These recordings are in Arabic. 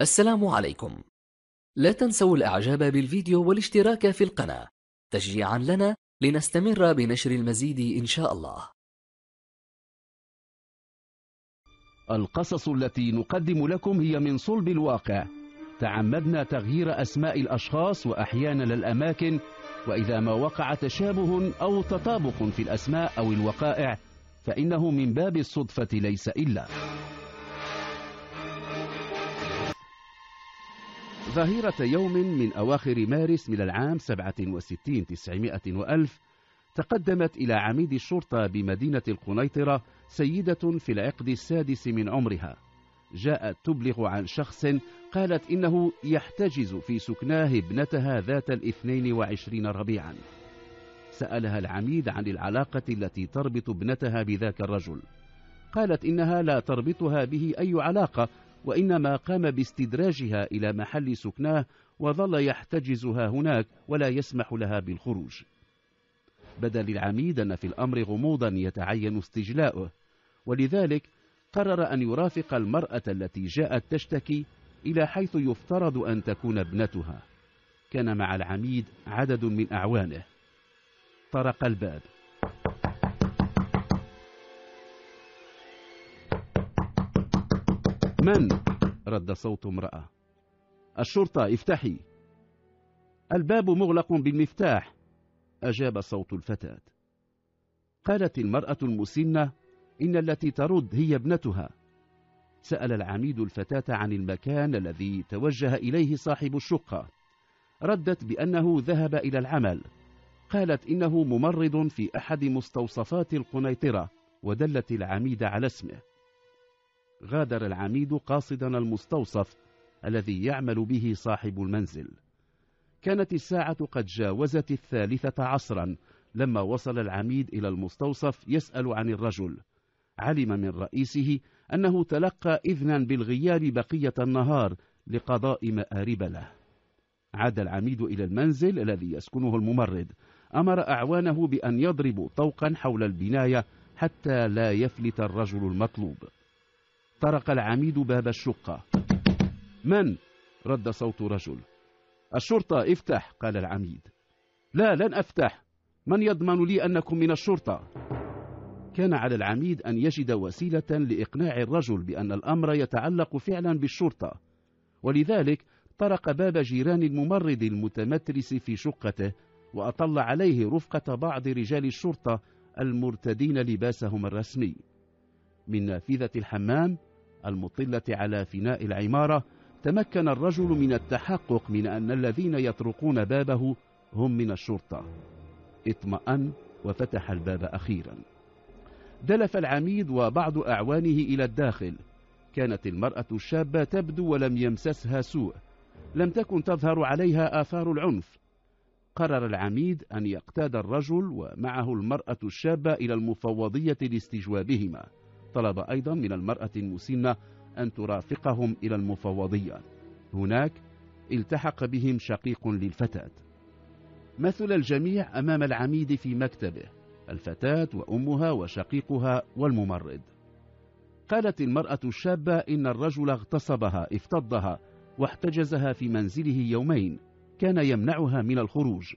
السلام عليكم. لا تنسوا الإعجاب بالفيديو والاشتراك في القناة. تشجيعا لنا لنستمر بنشر المزيد إن شاء الله. القصص التي نقدم لكم هي من صلب الواقع. تعمدنا تغيير أسماء الأشخاص وأحيانا الأماكن وإذا ما وقع تشابه أو تطابق في الأسماء أو الوقائع فإنه من باب الصدفة ليس إلا. ظهيرة يوم من أواخر مارس من العام 67 900 وألف تقدمت إلى عميد الشرطة بمدينة القنيطرة سيدة في العقد السادس من عمرها. جاءت تبلغ عن شخص قالت إنه يحتجز في سكناه ابنتها ذات الاثنين وعشرين ربيعا. سألها العميد عن العلاقة التي تربط ابنتها بذاك الرجل. قالت إنها لا تربطها به أي علاقة وإنما قام باستدراجها إلى محل سكناه وظل يحتجزها هناك ولا يسمح لها بالخروج. بدا للعميد أن في الأمر غموضا يتعين استجلاؤه ولذلك قرر أن يرافق المرأة التي جاءت تشتكي إلى حيث يفترض أن تكون ابنتها. كان مع العميد عدد من أعوانه. طرق الباب. من؟ رد صوت امرأة. الشرطة افتحي. الباب مغلق بالمفتاح. أجاب صوت الفتاة. قالت المرأة المسنة إن التي ترد هي ابنتها. سأل العميد الفتاة عن المكان الذي توجه إليه صاحب الشقة. ردت بأنه ذهب إلى العمل. قالت إنه ممرض في أحد مستوصفات القنيطرة ودلت العميد على اسمه. غادر العميد قاصدا المستوصف الذي يعمل به صاحب المنزل. كانت الساعة قد جاوزت الثالثة عصرا لما وصل العميد إلى المستوصف يسأل عن الرجل. علم من رئيسه أنه تلقى إذنا بالغياب بقية النهار لقضاء مآرب له. عاد العميد إلى المنزل الذي يسكنه الممرض. أمر أعوانه بأن يضربوا طوقا حول البناية حتى لا يفلت الرجل المطلوب. طرق العميد باب الشقة. من؟ رد صوت رجل. الشرطة افتح قال العميد. لا لن أفتح. من يضمن لي أنكم من الشرطة؟ كان على العميد أن يجد وسيلة لإقناع الرجل بأن الأمر يتعلق فعلا بالشرطة. ولذلك طرق باب جيران الممرض المتمترس في شقته وأطل عليه رفقة بعض رجال الشرطة المرتدين لباسهم الرسمي. من نافذة الحمام المطلة على فناء العمارة تمكن الرجل من التحقق من أن الذين يطرقون بابه هم من الشرطة. اطمأن وفتح الباب أخيرا. دلف العميد وبعض أعوانه إلى الداخل. كانت المرأة الشابة تبدو ولم يمسسها سوء. لم تكن تظهر عليها آثار العنف. قرر العميد أن يقتاد الرجل ومعه المرأة الشابة إلى المفوضية لاستجوابهما. طلب أيضا من المرأة المسنة أن ترافقهم إلى المفوضية. هناك التحق بهم شقيق للفتاة. مثل الجميع أمام العميد في مكتبه. الفتاة وأمها وشقيقها والممرض. قالت المرأة الشابة إن الرجل اغتصبها افتضها واحتجزها في منزله يومين كان يمنعها من الخروج.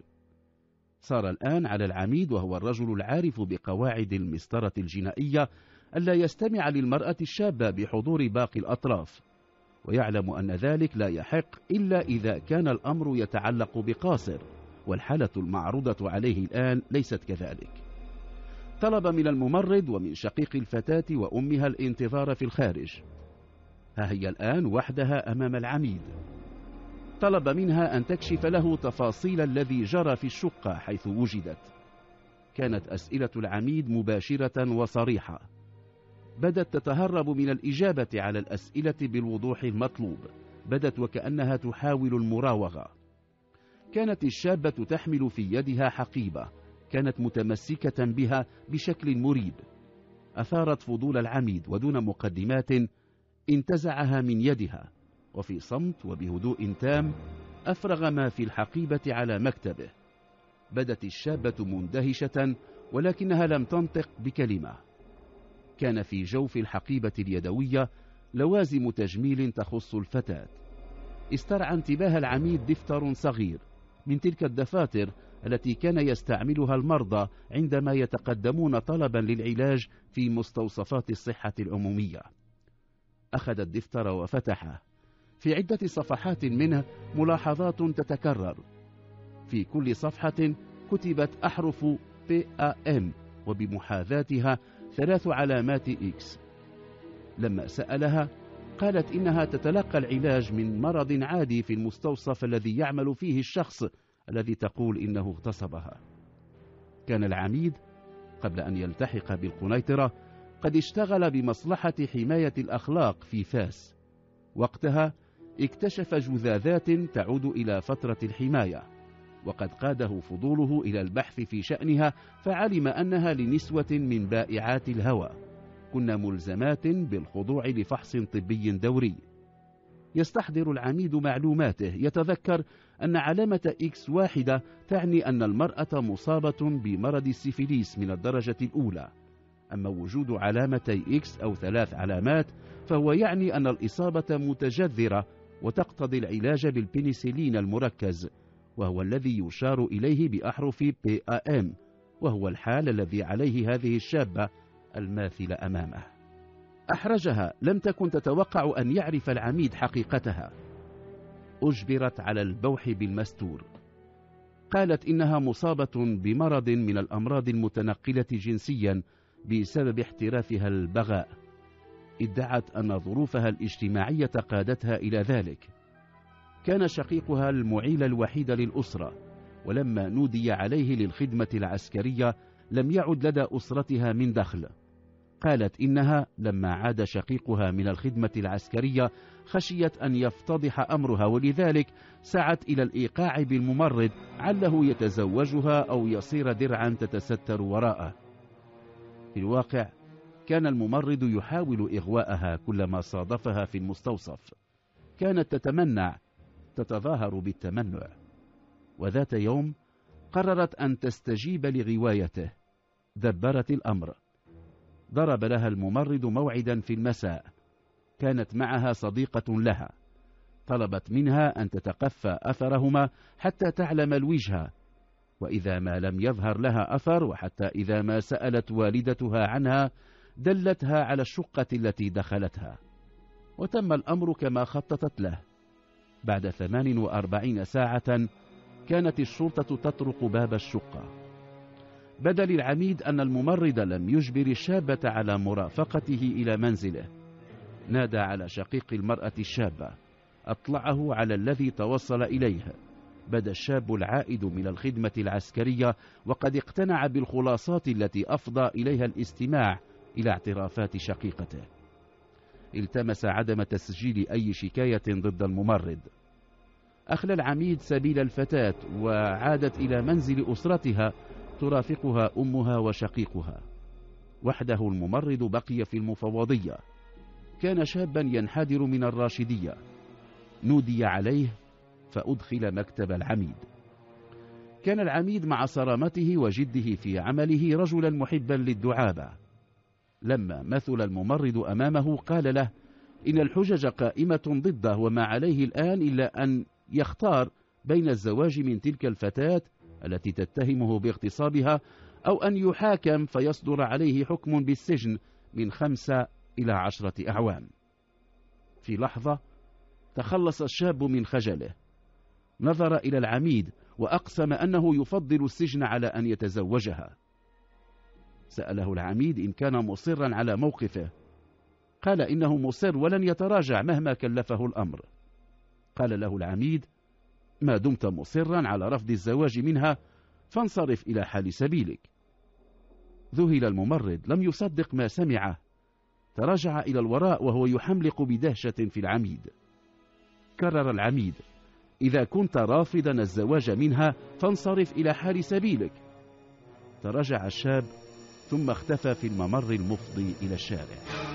صار الآن على العميد وهو الرجل العارف بقواعد المسطرة الجنائية ألا يستمع للمرأة الشابة بحضور باقي الأطراف. ويعلم أن ذلك لا يحق إلا إذا كان الأمر يتعلق بقاصر والحالة المعروضة عليه الآن ليست كذلك. طلب من الممرض ومن شقيق الفتاة وأمها الانتظار في الخارج. ها هي الآن وحدها أمام العميد. طلب منها أن تكشف له تفاصيل الذي جرى في الشقة حيث وجدت. كانت أسئلة العميد مباشرة وصريحة. بدت تتهرب من الإجابة على الأسئلة بالوضوح المطلوب. بدت وكأنها تحاول المراوغة. كانت الشابة تحمل في يدها حقيبة. كانت متمسكة بها بشكل مريب. أثارت فضول العميد ودون مقدمات انتزعها من يدها وفي صمت وبهدوء تام أفرغ ما في الحقيبة على مكتبه. بدت الشابة مندهشة ولكنها لم تنطق بكلمة. كان في جوف الحقيبة اليدوية لوازم تجميل تخص الفتاة. استرعى انتباه العميد دفتر صغير من تلك الدفاتر التي كان يستعملها المرضى عندما يتقدمون طلبا للعلاج في مستوصفات الصحة العمومية. أخذ الدفتر وفتحه. في عدة صفحات منه ملاحظات تتكرر. في كل صفحة كتبت أحرف PAM وبمحاذاتها ثلاث علامات إكس لما سألها قالت إنها تتلقى العلاج من مرض عادي في المستوصف الذي يعمل فيه الشخص الذي تقول إنه اغتصبها. كان العميد قبل أن يلتحق بالقنيطرة قد اشتغل بمصلحة حماية الأخلاق في فاس. وقتها اكتشف جذاذات تعود إلى فترة الحماية وقد قاده فضوله إلى البحث في شأنها فعلم أنها لنسوة من بائعات الهوى كن ملزمات بالخضوع لفحص طبي دوري. يستحضر العميد معلوماته. يتذكر أن علامة X واحدة تعني أن المرأة مصابة بمرض السيفيليس من الدرجة الأولى. أما وجود علامتي X أو ثلاث علامات فهو يعني أن الإصابة متجذرة وتقتضي العلاج بالبنسلين المركز وهو الذي يشار إليه بأحرف بي ام وهو الحال الذي عليه هذه الشابة. الماثلة أمامه. أحرجها لم تكن تتوقع أن يعرف العميد حقيقتها. أجبرت على البوح بالمستور. قالت إنها مصابة بمرض من الأمراض المتنقلة جنسيا بسبب احترافها البغاء. ادعت أن ظروفها الاجتماعية قادتها إلى ذلك. كان شقيقها المعيل الوحيد للأسرة ولما نودي عليه للخدمة العسكرية لم يعد لدى أسرتها من دخل. قالت إنها لما عاد شقيقها من الخدمة العسكرية خشيت أن يفتضح أمرها ولذلك سعت إلى الإيقاع بالممرض عله يتزوجها أو يصير درعا تتستر وراءه. في الواقع كان الممرض يحاول إغواءها كلما صادفها في المستوصف. كانت تتمنع تتظاهر بالتمنع. وذات يوم قررت أن تستجيب لغوايته. دبرت الأمر. ضرب لها الممرض موعدا في المساء. كانت معها صديقة لها. طلبت منها أن تتقفى أثرهما حتى تعلم الوجهة وإذا ما لم يظهر لها أثر وحتى إذا ما سألت والدتها عنها دلتها على الشقة التي دخلتها. وتم الأمر كما خططت له. بعد ثمان وأربعين ساعة كانت الشرطة تطرق باب الشقة. بدا للعميد أن الممرض لم يجبر الشابة على مرافقته إلى منزله. نادى على شقيق المرأة الشابة. أطلعه على الذي توصل إليه. بدا الشاب العائد من الخدمة العسكرية وقد اقتنع بالخلاصات التي أفضى إليها الاستماع إلى اعترافات شقيقته. التمس عدم تسجيل أي شكاية ضد الممرض. أخلى العميد سبيل الفتاة وعادت إلى منزل أسرتها ترافقها أمها وشقيقها. وحده الممرض بقي في المفوضية. كان شابا ينحدر من الراشدية. نودي عليه فأدخل مكتب العميد. كان العميد مع صرامته وجده في عمله رجلا محبا للدعابة. لما مثل الممرض أمامه قال له إن الحجج قائمة ضده وما عليه الآن إلا أن يختار بين الزواج من تلك الفتاة التي تتهمه باغتصابها أو أن يحاكم فيصدر عليه حكم بالسجن من خمسة إلى عشرة أعوام. في لحظة تخلص الشاب من خجله نظر إلى العميد وأقسم أنه يفضل السجن على أن يتزوجها. سأله العميد إن كان مصرا على موقفه. قال إنه مصر ولن يتراجع مهما كلفه الأمر. قال له العميد ما دمت مصرا على رفض الزواج منها فانصرف إلى حال سبيلك. ذهل الممرض لم يصدق ما سمعه. تراجع إلى الوراء وهو يحملق بدهشة في العميد. كرر العميد إذا كنت رافضا الزواج منها فانصرف إلى حال سبيلك. تراجع الشاب ثم اختفى في الممر المفضي إلى الشارع.